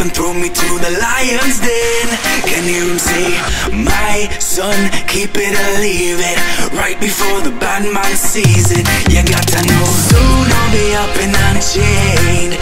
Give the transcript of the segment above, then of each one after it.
and throw me to the lion's den. Can hear him say, my son, keep it or leave it. Right before the bad man sees it. You got to know soon I'll be up and unchained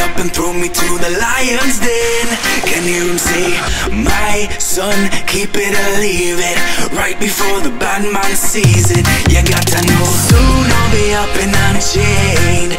up and throw me to the lion's den. Can hear him say, My son, keep it or leave it. Right before the bad man sees it. You got to know soon I'll be up and unchained,